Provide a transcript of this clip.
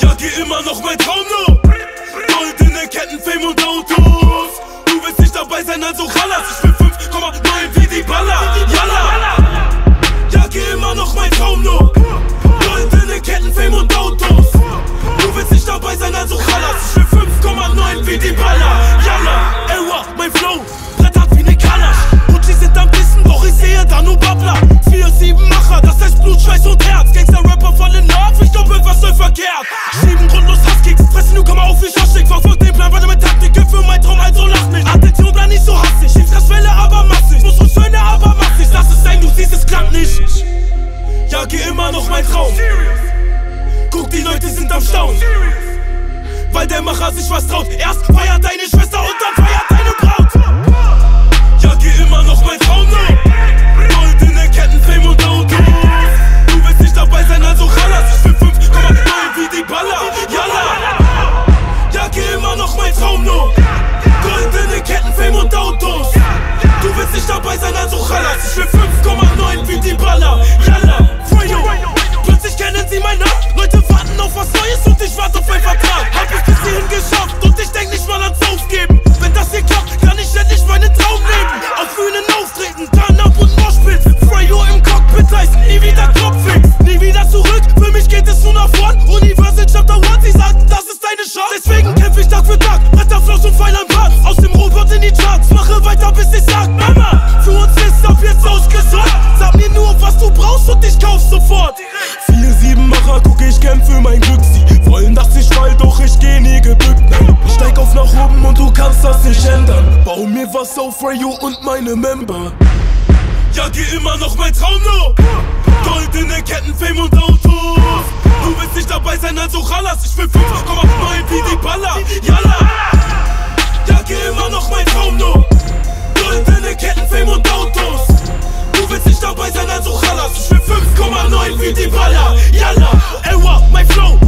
Ja, geh immer noch mein Traum, no! Goldene Ketten, Fame und Auto. Verkehrt. Schieben grundlos Hasskicks, fressen du komm auf wie Schaschik. Verfolgt den Plan, warte mit Taktik, für mein Traum, also lach mich. Attention, bleib nicht so hassig. Schiffsgaswelle, aber massig. Muss uns schöne, aber massig. Lass es sein, du siehst, es klang nicht. Ja, geh immer noch mein Traum. Guck, die Leute sind am Staunen. Weil der Macher sich was traut. Erst feiert deine Schwester mein Glück. Sie wollen, dass ich fall, doch ich geh nie gebückt. Nein, steig auf nach oben und du kannst das nicht ändern. Bau mir was auf, Rayo und meine Member. Ja, geh immer noch mein Traum nur. Goldene Ketten, Fame und Autos. Du willst nicht dabei sein, also Rallas. Ich will 5,9 wie die Baller. Yalla. Ja, geh immer noch mein Traum nur. Goldene Ketten, Fame und Autos. Du willst nicht dabei sein, also Rallas. Ich will 5,9 wie die Baller. Yalla. Ewa, mein Flow.